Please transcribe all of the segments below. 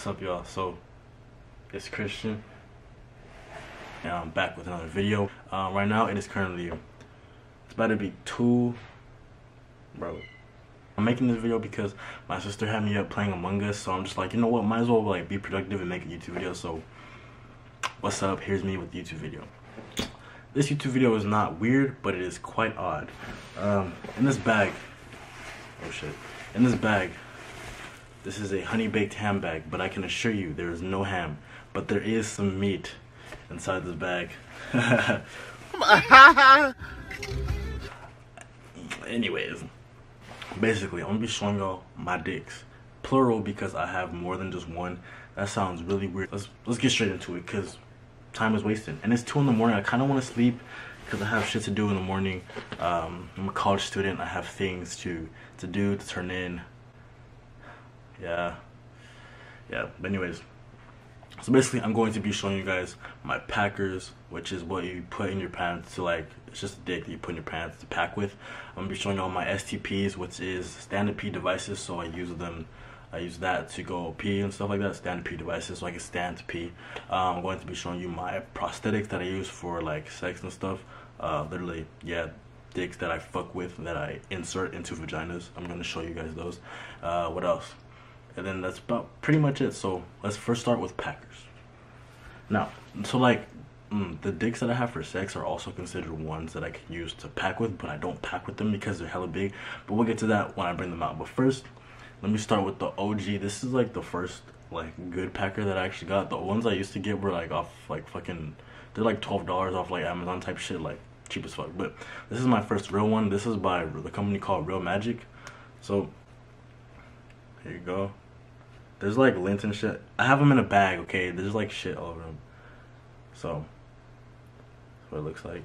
What's up, y'all? So, it's Cristian, and I'm back with another video. Um, right now, it is currently, it's about to be two, bro. I'm making this video because my sister had me up playing Among Us, so I'm just like, you know what, might as well like be productive and make a YouTube video. So, what's up? Here's me with YouTube video. This YouTube video is not weird, but it is quite odd. Um, in this bag, oh shit, in this bag, this is a honey baked ham bag, but I can assure you there is no ham, but there is some meat inside this bag. Anyways, basically, I'm gonna be showing y'all my dicks, plural because I have more than just one. That sounds really weird. Let's let's get straight into it because time is wasting, and it's two in the morning. I kind of want to sleep because I have shit to do in the morning. Um, I'm a college student. I have things to to do to turn in yeah yeah but anyways so basically i'm going to be showing you guys my packers which is what you put in your pants to like it's just a dick that you put in your pants to pack with i'm gonna be showing you all my stps which is standard p devices so i use them I use that to go pee and stuff like that, standard pee devices, so I can stand to pee. Um, I'm going to be showing you my prosthetics that I use for like sex and stuff. Uh, literally, yeah, dicks that I fuck with that I insert into vaginas. I'm going to show you guys those. Uh, what else? And then that's about pretty much it. So let's first start with Packers. Now, so like mm, the dicks that I have for sex are also considered ones that I can use to pack with, but I don't pack with them because they're hella big. But we'll get to that when I bring them out. But first, let me start with the OG. This is like the first like good packer that I actually got. The ones I used to get were like off like fucking they're like twelve dollars off like Amazon type shit, like cheap as fuck. But this is my first real one. This is by the company called Real Magic. So here you go. There's like lint and shit. I have them in a bag, okay? There's like shit all over them. So, that's what it looks like.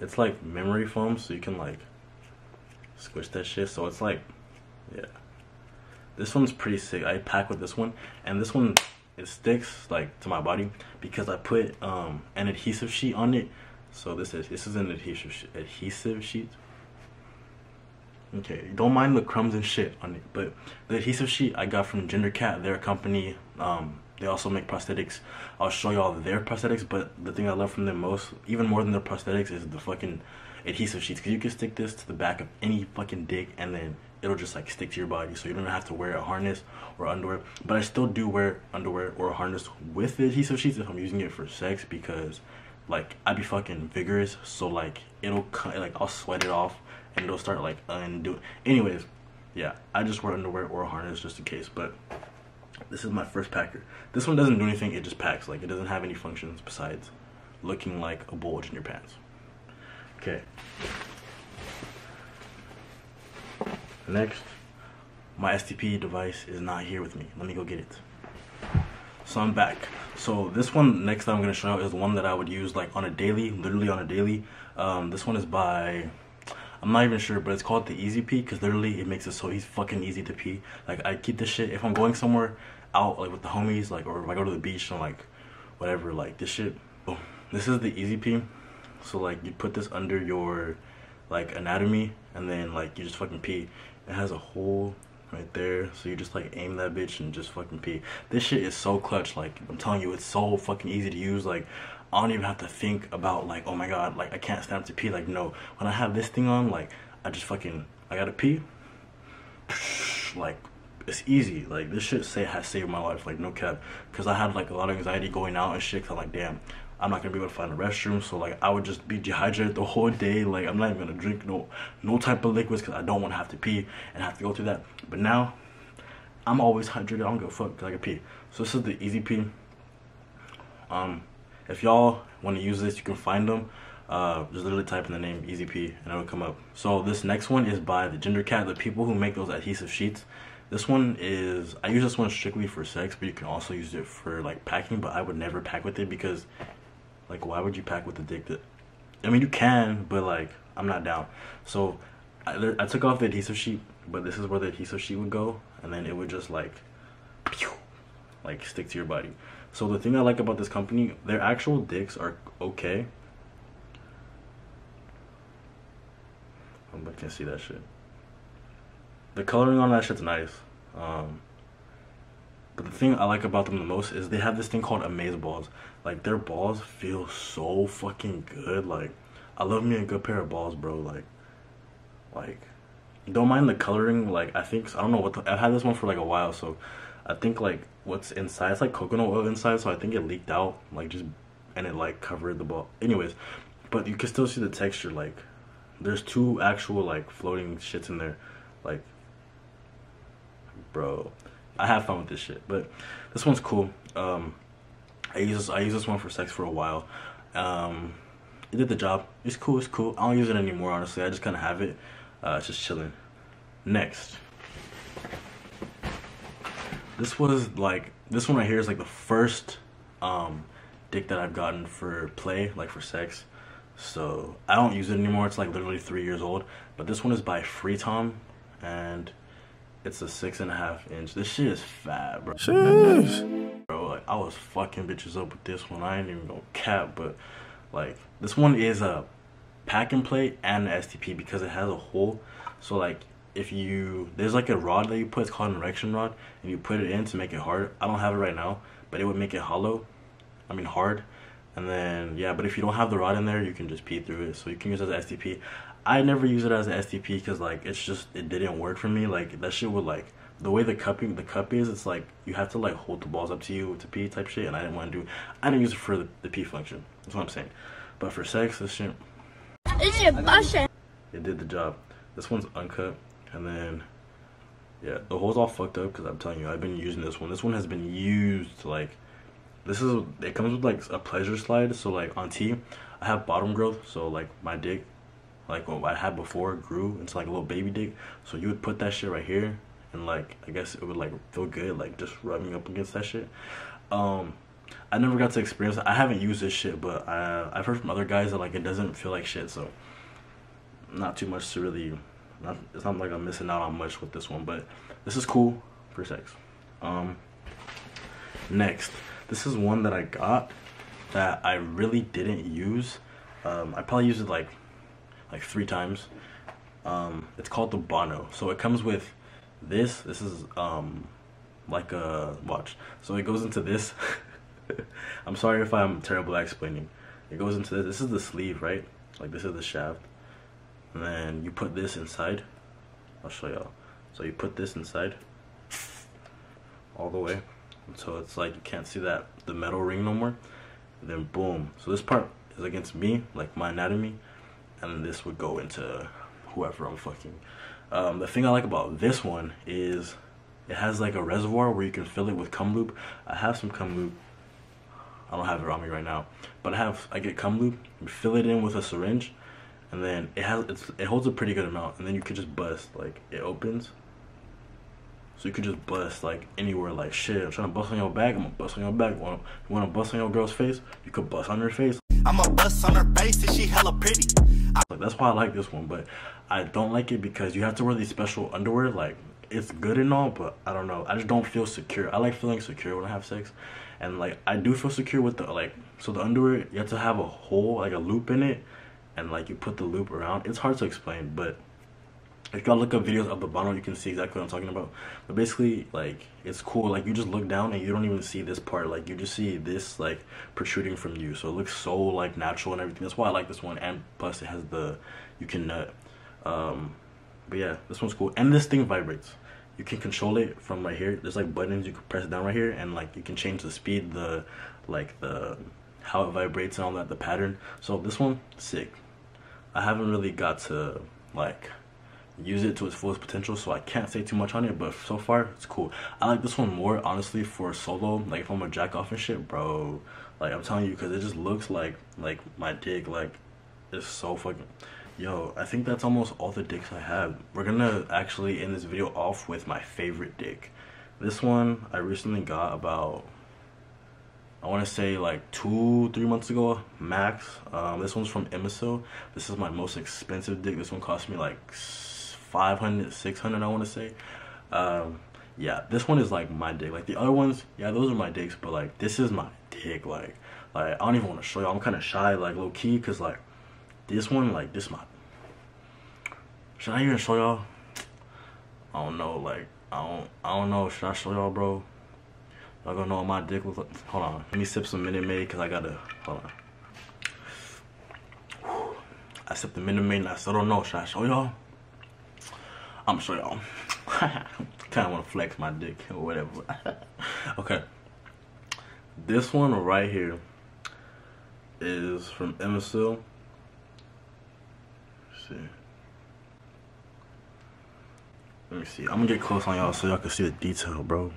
It's like memory foam, so you can like squish that shit. So it's like, yeah. This one's pretty sick. I pack with this one, and this one it sticks like to my body because I put um an adhesive sheet on it. So this is this is an adhesive adhesive sheet. Okay, don't mind the crumbs and shit on it, but the adhesive sheet I got from Gender Cat, their company. Um, they also make prosthetics. I'll show y'all their prosthetics, but the thing I love from them most, even more than their prosthetics, is the fucking adhesive sheets. Cause you can stick this to the back of any fucking dick, and then it'll just like stick to your body, so you don't have to wear a harness or underwear. But I still do wear underwear or a harness with the adhesive sheets if I'm using it for sex, because like I be fucking vigorous, so like it'll cut, like I'll sweat it off and it'll start like undo. Anyways, yeah, I just wear underwear or a harness just in case. But this is my first packer. This one doesn't do anything. It just packs. Like it doesn't have any functions besides looking like a bulge in your pants. Okay. Next, my STP device is not here with me. Let me go get it. So I'm back. So this one next that I'm gonna show is one that I would use like on a daily, literally on a daily. Um, this one is by I'm not even sure, but it's called the Easy Pee because literally it makes it so he's fucking easy to pee. Like I keep this shit if I'm going somewhere out like with the homies, like or if I go to the beach and like whatever, like this shit. Oh, this is the Easy Pee. So like you put this under your like anatomy and then like you just fucking pee. It has a hole right there so you just like aim that bitch and just fucking pee this shit is so clutch like i'm telling you it's so fucking easy to use like I don't even have to think about like, oh my god, like I can't stand up to pee. Like no, when I have this thing on, like I just fucking I gotta pee. Like it's easy. Like this shit say has saved my life. Like no cap, because I had like a lot of anxiety going out and shit. Cause I'm like, damn, I'm not gonna be able to find a restroom. So like I would just be dehydrated the whole day. Like I'm not even gonna drink no no type of liquids because I don't want to have to pee and have to go through that. But now I'm always hydrated. I don't give a fuck because I can pee. So this is the easy pee. Um, if y'all want to use this, you can find them. Uh, just literally type in the name Easy Pee and it'll come up. So this next one is by the Gender Cat, the people who make those adhesive sheets. This one is, I use this one strictly for sex, but you can also use it for like packing, but I would never pack with it because like why would you pack with a dick that, I mean you can, but like I'm not down. So I, I took off the adhesive sheet, but this is where the adhesive sheet would go and then it would just like, pew, like stick to your body. So the thing I like about this company, their actual dicks are okay. I can see that shit. The coloring on that shit's nice. Um, But the thing I like about them the most is they have this thing called amaze balls. Like their balls feel so fucking good. Like I love me a good pair of balls, bro. Like, like don't mind the coloring. Like I think I don't know what the, I've had this one for like a while, so I think like what's inside it's like coconut oil inside, so I think it leaked out like just and it like covered the ball. Anyways, but you can still see the texture. Like there's two actual like floating shits in there, like bro. I have fun with this shit, but this one's cool. Um, I use I use this one for sex for a while. Um, it did the job. It's cool. It's cool. I don't use it anymore. Honestly, I just kind of have it. Uh, it's just chilling. Next, this was like this one right here is like the first um, dick that I've gotten for play, like for sex. So I don't use it anymore. It's like literally three years old. But this one is by Free Tom, and it's a six and a half inch. This shit is fat, bro. Jeez. Bro, like I was fucking bitches up with this one. I ain't even gonna cap, but like this one is a pack and play and an STP because it has a hole. So like if you there's like a rod that you put, it's called an erection rod, and you put it in to make it hard. I don't have it right now, but it would make it hollow. I mean hard. And then yeah, but if you don't have the rod in there, you can just pee through it. So you can use it as STP. I never use it as an STP because like it's just it didn't work for me. Like that shit would like the way the cupping the cup is, it's like you have to like hold the balls up to you to pee type shit, and I didn't want to do. I didn't use it for the, the pee function. That's what I'm saying. But for sex, this shit. This shit busting. It did the job. This one's uncut, and then yeah, the hole's all fucked up because I'm telling you, I've been using this one. This one has been used like this is it comes with like a pleasure slide. So like on T, I have bottom growth, so like my dick like what I had before grew into like a little baby dick. So you would put that shit right here and like I guess it would like feel good like just rubbing up against that shit. Um I never got to experience. I haven't used this shit, but I I've heard from other guys that like it doesn't feel like shit, so not too much to really not it's not like I'm missing out on much with this one, but this is cool for sex. Um next, this is one that I got that I really didn't use. Um, I probably used it like like three times. Um, it's called the Bono. So it comes with this. This is um, like a watch. So it goes into this. I'm sorry if I'm terrible at explaining. It goes into this. This is the sleeve, right? Like this is the shaft. And then you put this inside. I'll show y'all. So you put this inside all the way. So it's like you can't see that the metal ring no more. And then boom. So this part is against me, like my anatomy and this would go into whoever I'm fucking. Um, the thing I like about this one is it has like a reservoir where you can fill it with cum lube. I have some cum lube. I don't have it on me right now, but I have I get cum lube, fill it in with a syringe, and then it has it holds a pretty good amount, and then you could just bust like it opens. So you could just bust like anywhere, like shit. I'm trying to bust on your back. I'm gonna bust on your back. You want to bust on your girl's face? You could bust on her face. I'm a bust on her face and she hella pretty. That's why I like this one, but I don't like it because you have to wear these special underwear. Like it's good and all, but I don't know. I just don't feel secure. I like feeling secure when I have sex, and like I do feel secure with the like. So the underwear you have to have a hole, like a loop in it, and like you put the loop around. It's hard to explain, but if y'all look up videos of the Bono, you can see exactly what I'm talking about. But basically, like, it's cool. Like, you just look down and you don't even see this part. Like, you just see this, like, protruding from you. So it looks so, like, natural and everything. That's why I like this one. And plus, it has the, you can nut. Um, but yeah, this one's cool. And this thing vibrates. You can control it from right here. There's, like, buttons you can press down right here. And, like, you can change the speed, the, like, the, how it vibrates and all that, the pattern. So this one, sick. I haven't really got to, like use it to its fullest potential so I can't say too much on it but so far it's cool I like this one more honestly for solo like if I'm a jack off and shit bro like I'm telling you because it just looks like like my dick like it's so fucking yo I think that's almost all the dicks I have we're gonna actually end this video off with my favorite dick this one I recently got about I want to say like two, three months ago, max. Um, this one's from Emisil. This is my most expensive dick. This one cost me like 500 600 i want to say um yeah this one is like my dick like the other ones yeah those are my dicks but like this is my dick like like i don't even want to show you i'm kind of shy like low key because like this one like this my should i even show y'all i don't know like i don't i don't know should i show y'all bro Y'all gonna know what my dick looks like. Hold on. Let me sip some Minute Maid because I gotta. Hold on. I sipped the Minute Maid and I still don't know. Should I show y'all? I'm sure y'all. kind of want to flex my dick or whatever. okay. This one right here is from Emisil. see. Let me see. I'm gonna get close on y'all so y'all can see the detail, bro.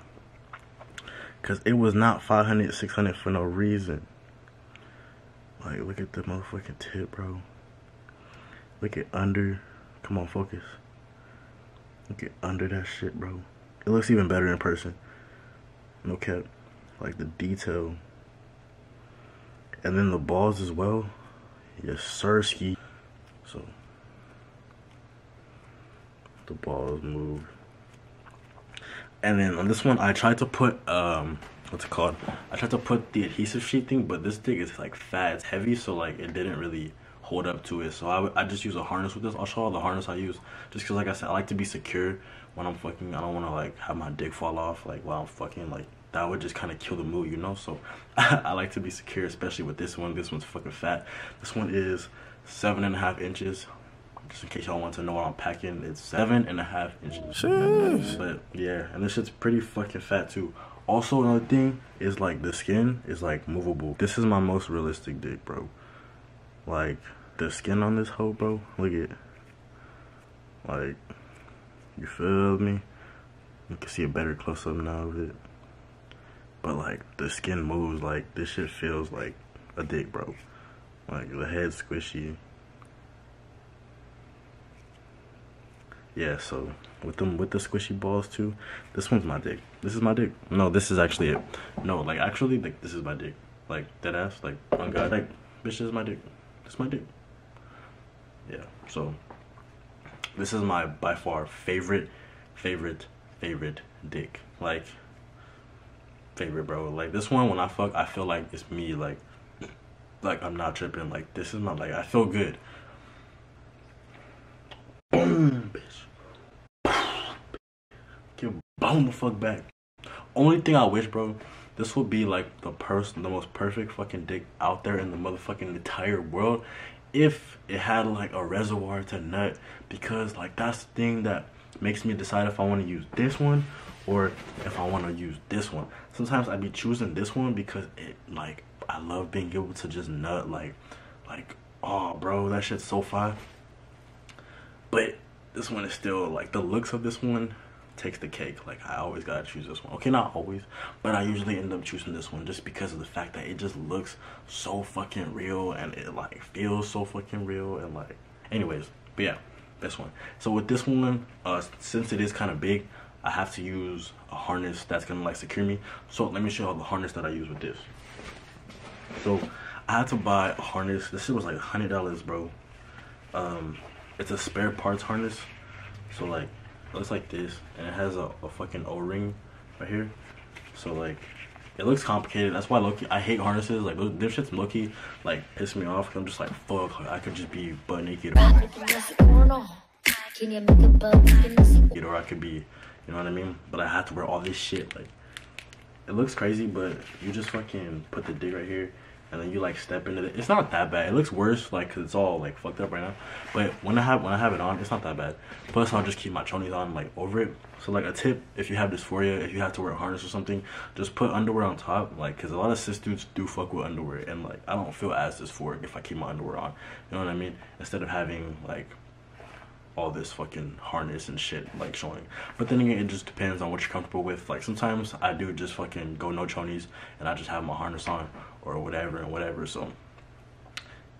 Cause it was not 500, 600 for no reason. Like, look at the motherfucking tip, bro. Look at under. Come on, focus. At under that shit, bro. It looks even better in person. No cap. Like the detail. And then the balls as well. Yes, sir, ski. So, the balls move. And then on this one, I tried to put, um, what's it called? I tried to put the adhesive sheet thing, but this thing is like fat, it's heavy, so like it didn't really hold up to it. So I, I just use a harness with this. I'll show all the harness I use. Just cause like I said, I like to be secure when I'm fucking. I don't want to like have my dick fall off like while I'm fucking. Like that would just kind of kill the mood, you know. So I like to be secure, especially with this one. This one's fucking fat. This one is seven and a half inches. Just in case y'all want to know what I'm packing, it's seven and a half inches. Jeez. But yeah, and this shit's pretty fucking fat too. Also, another thing is like the skin is like movable. This is my most realistic dick, bro. Like the skin on this hoe, bro. Look at, like, you feel me? You can see a better close up now of it. But like the skin moves, like this shit feels like a dick, bro. Like the head squishy. Yeah, so with them with the squishy balls too, this one's my dick. This is my dick. No, this is actually it. No, like actually, like this is my dick. Like dead ass. Like on God, like bitch, this is my dick. This is my dick yeah so this is my by far favorite favorite favorite dick. Like favorite bro. Like this one when i fuck i feel like it's me like like i'm not tripping. Like this is my like i feel good. Boom bitch. Get boom the fuck back. Only thing i wish bro this would be like the person the most perfect fucking dick out there in the motherfucking entire world if it had like a reservoir to nut because like that's the thing that makes me decide if I want to use this one or if I want to use this one. Sometimes I'd be choosing this one because it like I love being able to just nut like like oh bro that shit's so fun. But this one is still like the looks of this one takes the cake. Like I always gotta choose this one. Okay, not always, but I usually end up choosing this one just because of the fact that it just looks so fucking real and it like feels so fucking real and like. Anyways, but yeah, this one. So with this one, uh, since it is kind of big, I have to use a harness that's gonna like secure me. So let me show you the harness that I use with this. So I had to buy a harness. This shit was like a hundred dollars, bro. Um, it's a spare parts harness. So like it looks like this and it has a, a fucking o-ring right here. So like it looks complicated. That's why Loki I hate harnesses. Like those them shits Loki like piss me off. I'm just like fuck I could just be butt naked or I could be you know what I mean? But I have to wear all this shit like it looks crazy but you just fucking put the dick right here and then you like step into it. It's not that bad. It looks worse, like cause it's all like fucked up right now. But when I have when I have it on, it's not that bad. Plus, I'll just keep my chonies on like over it. So like a tip, if you have dysphoria, if you have to wear a harness or something, just put underwear on top. Like, cause a lot of cis dudes do fuck with underwear, and like I don't feel as dysphoric if I keep my underwear on. You know what I mean? Instead of having like all this fucking harness and shit like showing. But then again, it just depends on what you're comfortable with. Like sometimes I do just fucking go no chonies and I just have my harness on or whatever and whatever. So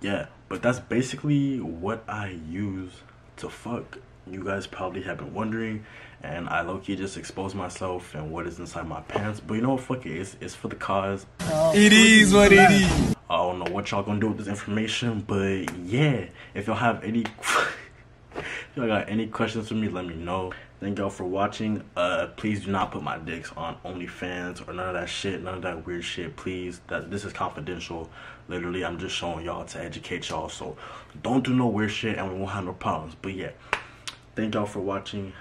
yeah, but that's basically what I use to fuck. You guys probably have been wondering, and I low-key just exposed myself and what is inside my pants. But you know what, fuck it, it's, it's for the cause. Oh, it is what it is. I don't know what y'all gonna do with this information, but yeah, if y'all have any... if y'all got any questions for me, let me know. Thank y'all for watching. Uh, please do not put my dicks on OnlyFans or none of that shit, none of that weird shit. Please, that this is confidential. Literally, I'm just showing y'all to educate y'all. So don't do no weird shit, and we won't have no problems. But yeah, thank y'all for watching.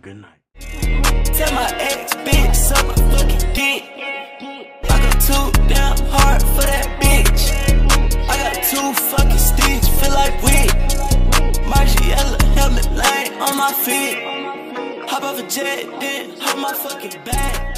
Good night. Tell my ex bitch, suck my fucking dick. I got too damn hard for that bitch. I got two fucking stitch, feel like wig. Margiela helmet on my feet. Hop off a jet, then hop my fucking back.